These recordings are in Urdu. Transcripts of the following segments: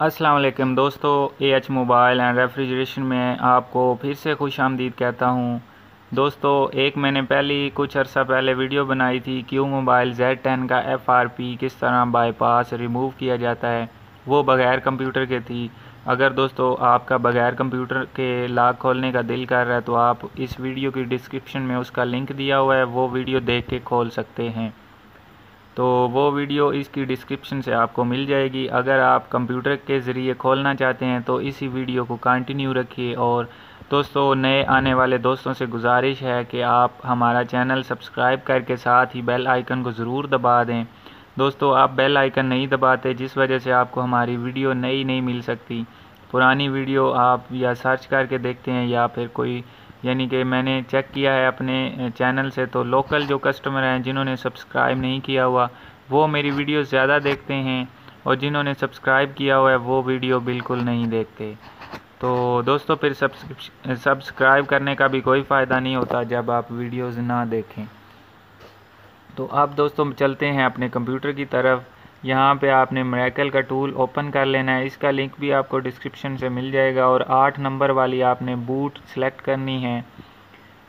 السلام علیکم دوستو، A H mobile and refrigeration میں آپ کو پھر سے خوش آمدید کہتا ہوں۔ دوستو، ایک میں نے پہلی کچھ عرصہ پہلے ویڈیو بنائی تھی کیو موبائل زیڈ ٹین کا ایف آر پی کس طرح بائی پاس ریموو کیا جاتا ہے، وہ بغیر کمپیوٹر کے تھی۔ اگر دوستو آپ کا بغیر کمپیوٹر کے لاک کھولنے کا دل کر رہا ہے تو آپ اس ویڈیو کی ڈسکرپشن میں اس کا لنک دیا ہوا ہے، وہ ویڈیو دیکھ کے کھول سکتے ہیں۔ تو وہ ویڈیو اس کی ڈسکرپشن سے آپ کو مل جائے گی۔ اگر آپ کمپیوٹر کے ذریعے کھولنا چاہتے ہیں تو اسی ویڈیو کو کنٹینیو رکھیے اور دوستو، نئے آنے والے دوستوں سے گزارش ہے کہ آپ ہمارا چینل سبسکرائب کر کے ساتھ ہی بیل آئیکن کو ضرور دبا دیں۔ دوستو، آپ بیل آئیکن نہیں دباتے جس وجہ سے آپ کو ہماری ویڈیو نئی نہیں مل سکتی۔ پرانی ویڈیو آپ یا سرچ کر کے دیکھتے ہیں یا پھر کوئی یعنی کہ میں نے چیک کیا ہے اپنے چینل سے تو لوکل جو کسٹمر ہیں جنہوں نے سبسکرائب نہیں کیا ہوا، وہ میری ویڈیو زیادہ دیکھتے ہیں اور جنہوں نے سبسکرائب کیا ہوا ہے، وہ ویڈیو بالکل نہیں دیکھتے۔ تو دوستو، پھر سبسکرائب کرنے کا بھی کوئی فائدہ نہیں ہوتا جب آپ ویڈیوز نہ دیکھیں۔ تو اب دوستو، چلتے ہیں اپنے کمپیوٹر کی طرف۔ یہاں پہ آپ نے میریکل کا ٹول اوپن کر لینا ہے۔ اس کا لنک بھی آپ کو ڈسکرپشن سے مل جائے گا اور آٹھ نمبر والی آپ نے بوٹ سلیکٹ کرنی ہے۔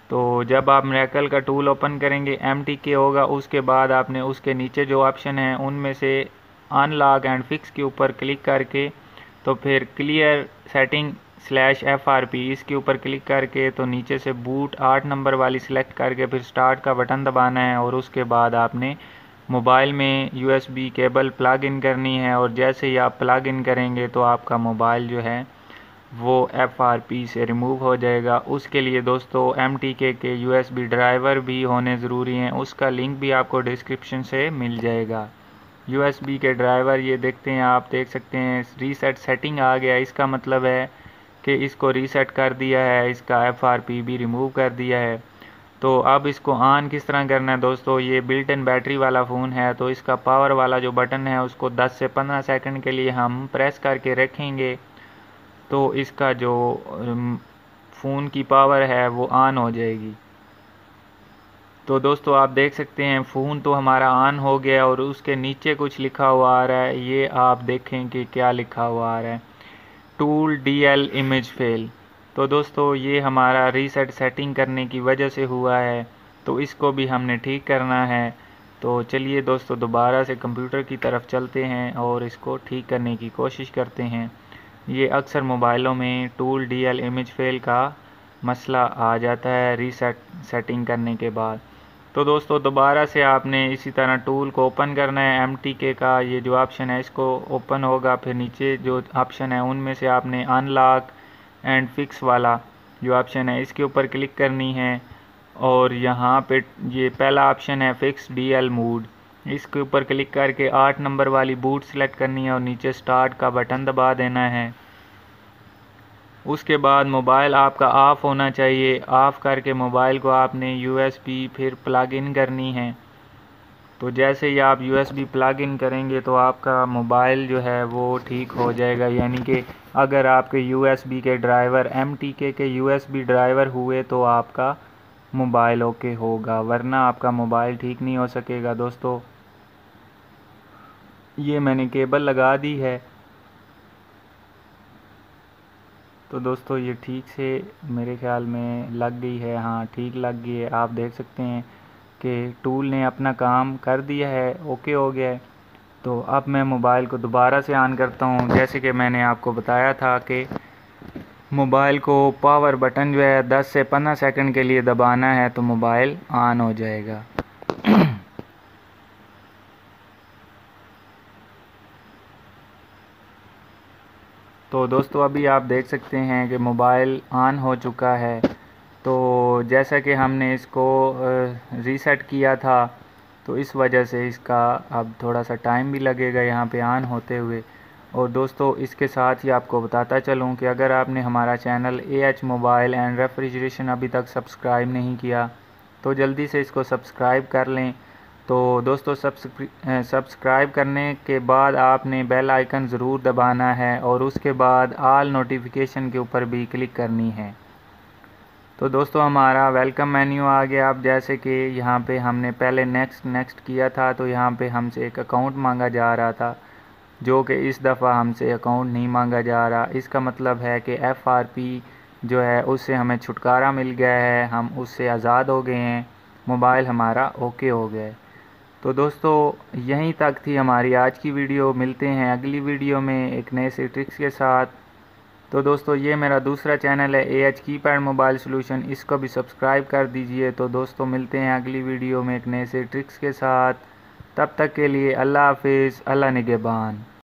تو جب آپ میریکل کا ٹول اوپن کریں گے ایم ٹی کے ہوگا۔ اس کے بعد آپ نے اس کے نیچے جو آپشن ہیں، ان میں سے ان لاک اینڈ فکس کے اوپر کلک کر کے تو پھر clear setting slash F R P اس کے اوپر کلک کر کے تو نیچے سے بوٹ آٹھ نمبر والی سلیکٹ کر کے پھر سٹارٹ کا بٹن دبانا ہے اور اس کے بعد آپ نے موبائل میں U S B cable plug in کرنی ہے اور جیسے ہی آپ پلگ ان کریں گے تو آپ کا موبائل جو ہے وہ ایف آر پی سے ریموو ہو جائے گا۔ اس کے لیے دوستو، ایم ٹی کے کے یو ایس بی ڈرائیور بھی ہونے ضروری ہیں۔ اس کا لنک بھی آپ کو ڈسکرپشن سے مل جائے گا۔ یو ایس بی کے ڈرائیور یہ دیکھتے ہیں، آپ دیکھ سکتے ہیں، ریسیٹ سیٹنگ آ گیا۔ اس کا مطلب ہے کہ اس کو ریسیٹ کر دیا ہے، اس کا ایف آر پی بھی ریموو کر دیا ہے۔ تو اب اس کو آن کس طرح کرنا ہے دوستو؟ یہ بلٹ ان بیٹری والا فون ہے، تو اس کا پاور والا جو بٹن ہے، اس کو دس سے پندرہ سیکنڈ کے لیے ہم پریس کر کے رکھیں گے۔ تو اس کا جو فون کی پاور ہے، وہ آن ہو جائے گی۔ تو دوستو، آپ دیکھ سکتے ہیں فون تو ہمارا آن ہو گیا اور اس کے نیچے کچھ لکھا ہوا آ رہا ہے۔ یہ آپ دیکھیں کہ کیا لکھا ہوا آ رہا ہے۔ Tool D L image fail تو دوستو، یہ ہمارا ریسیٹ سیٹنگ کرنے کی وجہ سے ہوا ہے، تو اس کو بھی ہم نے ٹھیک کرنا ہے۔ تو چلیے دوستو، دوبارہ سے کمپیوٹر کی طرف چلتے ہیں اور اس کو ٹھیک کرنے کی کوشش کرتے ہیں۔ یہ اکثر موبائلوں میں tool D L image fail کا مسئلہ آ جاتا ہے ریسیٹ سیٹنگ کرنے کے بعد۔ تو دوستو، دوبارہ سے آپ نے اسی طرح ٹول کو اوپن کرنا ہے۔ ایم ٹی کے کا یہ جو آپشن ہے، اس کو اوپن ہوگا۔ پھر نیچے جو آپشن ہے، ان میں سے آپ نے ان لاک اینڈ فکس والا جو آپشن ہے، اس کے اوپر کلک کرنی ہے اور یہاں پہ یہ پہلا آپشن ہے فکس ڈی ایل موڈ اس کے اوپر کلک کر کے آٹھ نمبر والی بوٹ سلیکٹ کرنی ہے اور نیچے سٹارٹ کا بٹن دبا دینا ہے۔ اس کے بعد موبائل آپ کا آف ہونا چاہیے۔ آف کر کے موبائل کو آپ نے یو ایس بی پھر پلگ ان کرنی ہے۔ تو جیسے ہی آپ U S B plug in کریں گے تو آپ کا موبائل جو ہے وہ ٹھیک ہو جائے گا یعنی کہ اگر آپ کے یو ایس بی کے ڈرائیور، ایم ٹی کے کے یو ایس بی ڈرائیور ہوئے تو آپ کا موبائل اوکے ہوگا، ورنہ آپ کا موبائل ٹھیک نہیں ہو سکے گا۔ دوستو، یہ میں نے کیبل لگا دی ہے۔ تو دوستو، یہ ٹھیک سے میرے خیال میں لگ گئی ہے۔ ہاں ٹھیک لگ گئی ہے۔ آپ دیکھ سکتے ہیں کہ ٹول نے اپنا کام کر دیا ہے، اوکے ہو گیا ہے۔ تو اب میں موبائل کو دوبارہ سے آن کرتا ہوں۔ جیسے کہ میں نے آپ کو بتایا تھا کہ موبائل کو پاور بٹن جو ہے دس سے پندرہ سیکنڈ کے لیے دبانا ہے تو موبائل آن ہو جائے گا۔ تو دوستو، ابھی آپ دیکھ سکتے ہیں کہ موبائل آن ہو چکا ہے۔ تو جیسا کہ ہم نے اس کو ریسیٹ کیا تھا تو اس وجہ سے اس کا اب تھوڑا سا ٹائم بھی لگے گا یہاں پہ آن ہوتے ہوئے۔ اور دوستو، اس کے ساتھ ہی آپ کو بتاتا چلوں کہ اگر آپ نے ہمارا channel A H mobile and refrigeration ابھی تک سبسکرائب نہیں کیا، تو جلدی سے اس کو سبسکرائب کر لیں۔ تو دوستو سبسکرائب کرنے کے بعد آپ نے بیل آئیکن ضرور دبانا ہے اور اس کے بعد آل نوٹیفیکیشن کے اوپر بھی کلک کرنی ہے۔ تو دوستو ہمارا ویلکم مینیو آ گیا۔ اب جیسے کہ یہاں پہ ہم نے پہلے نیکسٹ نیکسٹ کیا تھا، تو یہاں پہ ہم سے ایک اکاؤنٹ مانگا جا رہا تھا، جو کہ اس دفعہ ہم سے اکاؤنٹ نہیں مانگا جا رہا۔ اس کا مطلب ہے کہ ایف آر پی جو ہے، اس سے ہمیں چھٹکارا مل گیا ہے۔ ہم اس سے آزاد ہو گئے ہیں۔ موبائل ہمارا اوکے ہو گیا ہے۔ تو دوستو، یہیں تک تھی ہماری آج کی ویڈیو ملتے ہیں اگلی ویڈیو میں ایک نئے سے ٹرکس کے ساتھ۔ تو دوستو، یہ میرا دوسرا چینل ہے A H keypad mobile solution اس کو بھی سبسکرائب کر دیجیے۔ تو دوستو، ملتے ہیں اگلی ویڈیو میں ایک نئے سے ٹرکس کے ساتھ۔ تب تک کے لیے اللہ حافظ، اللہ نگہبان۔